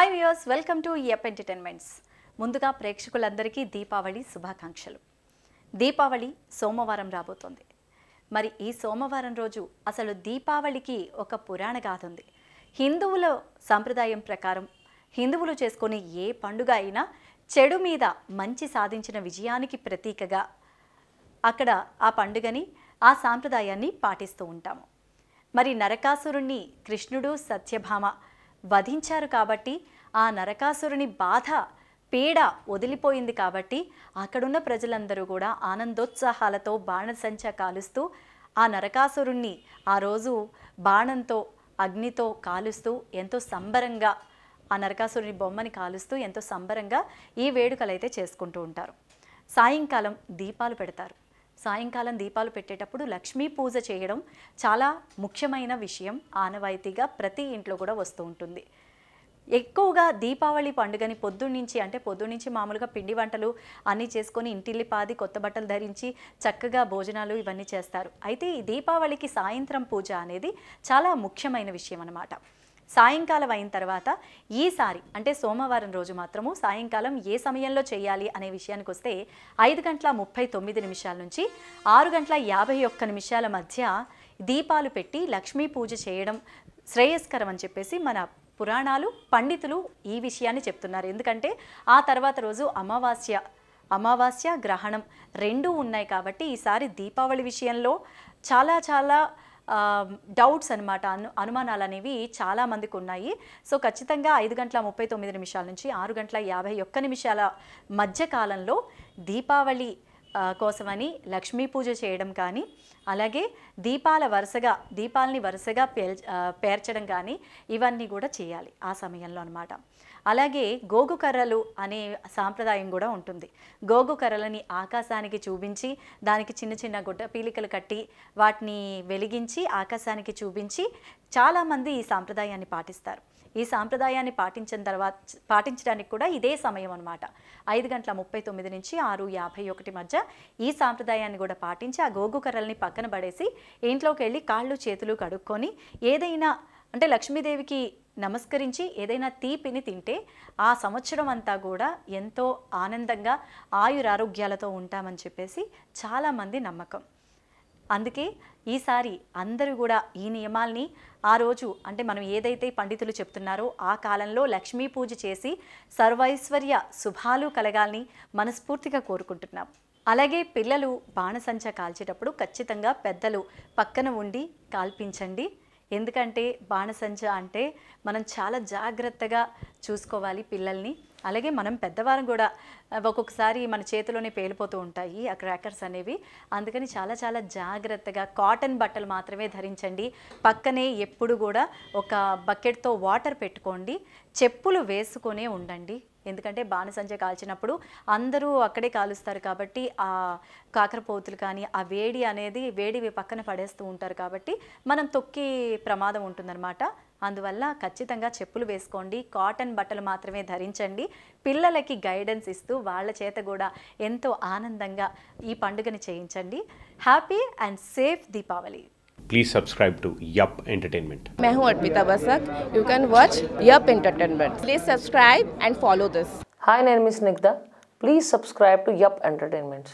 Hi viewers welcome to F entertainments ముందుగా ప్రేక్షకులందరికీ దీపావళి శుభాకాంక్షలు. దీపావళి సోమవారం రాబోతోంది. మరి ఈ సోమవారం రోజు అసలు దీపావళికి ఒక పురాణ గాథ ఉంది. హిందువుల సాంప్రదాయం ప్రకారం హిందువులు చేసుకునే ఏ పండుగ అయినా చెడు మీద మంచి సాధించిన విజయానికి ప్రతీకగా అక్కడ ఆ పండుగని ఆ సాంప్రదాయాన్ని పాటిస్తూ ఉంటాము. మరి నరకాసురుణ్ణి కృష్ణుడు సత్యభామ వధించారు కాబట్టి ఆ నరకాసురుని బాధ పీడ వదిలిపోయింది కాబట్టి అక్కడున్న ప్రజలందరూ కూడా ఆనందోత్సాహాలతో బాణసంచ కాలుస్తూ ఆ నరకాసురుణ్ణి ఆ రోజు బాణంతో అగ్నితో కాలుస్తూ ఎంతో సంబరంగా ఆ నరకాసురుని బొమ్మని కాలుస్తూ ఎంతో సంబరంగా ఈ వేడుకలైతే చేసుకుంటూ ఉంటారు. సాయంకాలం దీపాలు పెడతారు. సాయంకాలం దీపాలు పెట్టేటప్పుడు లక్ష్మీ పూజ చేయడం చాలా ముఖ్యమైన విషయం. ఆనవాయితీగా ప్రతి ఇంట్లో కూడా వస్తూ ఉంటుంది. ఎక్కువగా దీపావళి పండుగని పొద్దున్నుంచి అంటే పొద్దున్నుంచి మామూలుగా పిండి వంటలు అన్నీ చేసుకొని ఇంటిల్లి పాది కొత్త బట్టలు ధరించి చక్కగా భోజనాలు ఇవన్నీ చేస్తారు. అయితే ఈ దీపావళికి సాయంత్రం పూజ అనేది చాలా ముఖ్యమైన విషయం అన్నమాట. సాయంకాలం అయిన తర్వాత ఈసారి అంటే సోమవారం రోజు మాత్రము సాయంకాలం ఏ సమయంలో చేయాలి అనే విషయానికి వస్తే ఐదు గంటల ముప్పై తొమ్మిది నిమిషాల నుంచి ఆరు గంటల యాభై ఒక్క నిమిషాల మధ్య దీపాలు పెట్టి లక్ష్మీ పూజ చేయడం శ్రేయస్కరం అని చెప్పేసి మన పురాణాలు పండితులు ఈ విషయాన్ని చెప్తున్నారు. ఎందుకంటే ఆ తర్వాత రోజు అమావాస్య అమావాస్య గ్రహణం రెండూ ఉన్నాయి కాబట్టి ఈసారి దీపావళి విషయంలో చాలా చాలా డౌట్స్ అనమాట అను అనుమానాలు అనేవి చాలా మందికి ఉన్నాయి. సో ఖచ్చితంగా ఐదు గంటల ముప్పై తొమ్మిది నిమిషాల నుంచి ఆరు గంటల యాభై ఒక్క నిమిషాల మధ్య కాలంలో దీపావళి కోసమని లక్ష్మీ పూజ చేయడం కానీ అలాగే దీపాల వరుసగా దీపాలని వరుసగా పేల్ పేర్చడం కానీ ఇవన్నీ కూడా చేయాలి ఆ సమయంలో అనమాట అలాగే గోగు కర్రలు అనే సాంప్రదాయం కూడా ఉంటుంది. గోగు కర్రలని ఆకాశానికి చూపించి దానికి చిన్న చిన్న గుడ్డ పీలికలు కట్టి వాటిని వెలిగించి ఆకాశానికి చూపించి చాలామంది ఈ సాంప్రదాయాన్ని పాటిస్తారు. ఈ సాంప్రదాయాన్ని పాటించిన తర్వాత పాటించడానికి కూడా ఇదే సమయం అనమాట ఐదు గంటల ముప్పై తొమ్మిది నుంచి ఆరు యాభై ఒకటి మధ్య ఈ సాంప్రదాయాన్ని కూడా పాటించి ఆ గోగు కర్రల్ని పక్కన పడేసి ఇంట్లోకి వెళ్ళి కాళ్ళు చేతులు కడుక్కొని ఏదైనా అంటే లక్ష్మీదేవికి నమస్కరించి ఏదైనా తీపిని తింటే ఆ సంవత్సరం అంతా కూడా ఎంతో ఆనందంగా ఆయురారోగ్యాలతో ఉంటామని చెప్పేసి చాలామంది నమ్మకం. అందుకే ఈసారి అందరూ కూడా ఈ నియమాల్ని ఆ రోజు అంటే మనం ఏదైతే పండితులు చెప్తున్నారో ఆ కాలంలో లక్ష్మీ పూజ చేసి సర్వైశ్వర్య శుభాలు కలగాలని మనస్ఫూర్తిగా కోరుకుంటున్నాం. అలాగే పిల్లలు బాణసంచ కాల్చేటప్పుడు ఖచ్చితంగా పెద్దలు పక్కన ఉండి కాల్పించండి. ఎందుకంటే బాణసంచ అంటే మనం చాలా జాగ్రత్తగా చూసుకోవాలి పిల్లల్ని. అలాగే మనం పెద్దవారం కూడా ఒక్కొక్కసారి మన చేతిలోనే పేలిపోతూ ఉంటాయి ఆ క్రాకర్స్ అనేవి. అందుకని చాలా చాలా జాగ్రత్తగా కాటన్ బట్టలు మాత్రమే ధరించండి. పక్కనే ఎప్పుడు కూడా ఒక బకెట్తో వాటర్ పెట్టుకోండి. చెప్పులు వేసుకొనే ఉండండి. ఎందుకంటే బాణసంచ కాల్చినప్పుడు అందరూ అక్కడే కాలుస్తారు కాబట్టి ఆ కాకరపోతులు కానీ ఆ వేడి అనేది వేడి పక్కన పడేస్తూ ఉంటారు కాబట్టి మనం తొక్కి ప్రమాదం ఉంటుందన్నమాట. అందువల్ల ఖచ్చితంగా చెప్పులు వేసుకోండి కాటన్ బట్టలు మాత్రమే ధరించండి పిల్లలకి గైడెన్స్ ఇస్తూ వాళ్ళ చేత కూడా ఎంతో ఆనందంగా ఈ పండుగని చేయించండి happy and safe Deepavali Please subscribe to Yup Entertainment. मैं हूं Arpita Basak you can watch Yup Entertainment please subscribe and follow this Hi, name is Nigda. Please subscribe to Yup Entertainments.